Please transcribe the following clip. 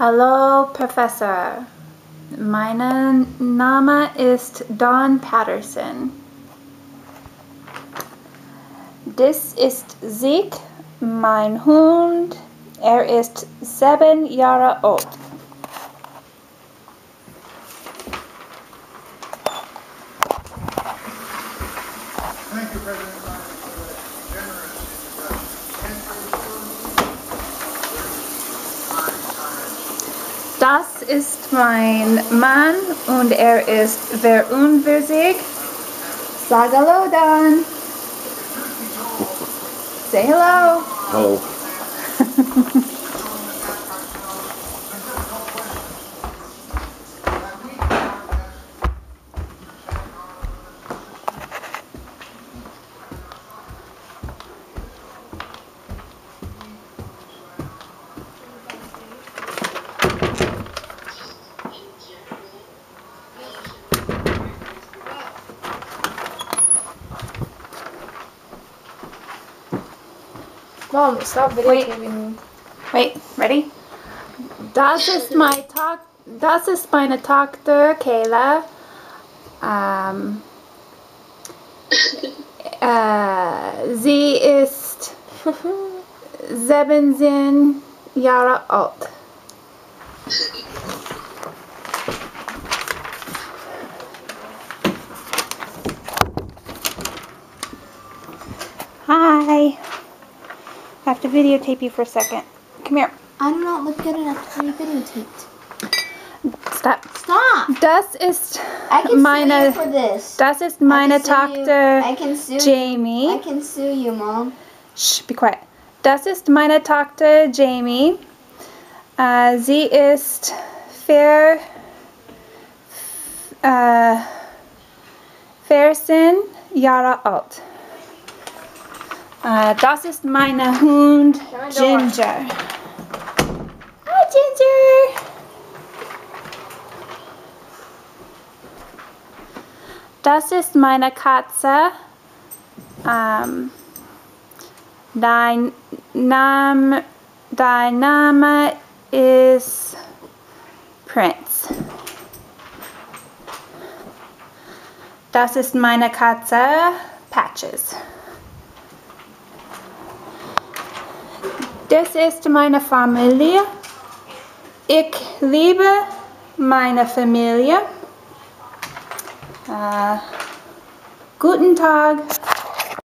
Hallo Professor, mein Name ist Dawn Patterson. Dies ist Zeke, mein Hund. Er ist sieben Jahre alt. Thank you, President Das ist mein Mann und er ist verunwürdig. Sag hallo, Don. Say hello. Hello. Mom, stop videotaping me. Wait, ready? Das ist mein Tag. Das ist meine Tochter Kayla. Ähm, äh, sie ist 17 Jahre alt. Hi. I have to videotape you for a second. Come here. I'm not look good enough to be videotaped. Stop. Stop! Das ist I can sue you for this. Das ist I meine. Tochter I can sue you. I can sue you, Mom. Shh, be quiet. Das ist meine Tochter Jamie. Äh, sie ist fair, uh, äh, 14 Jahre alt. Äh, das ist meine Hund. Ginger. Hi Ginger. Das ist meine Katze. Ähm, dein Name, dein Name ist Prince. Das ist meine Katze Patches. Das ist meine Familie. Ich liebe meine Familie. Äh, guten Tag.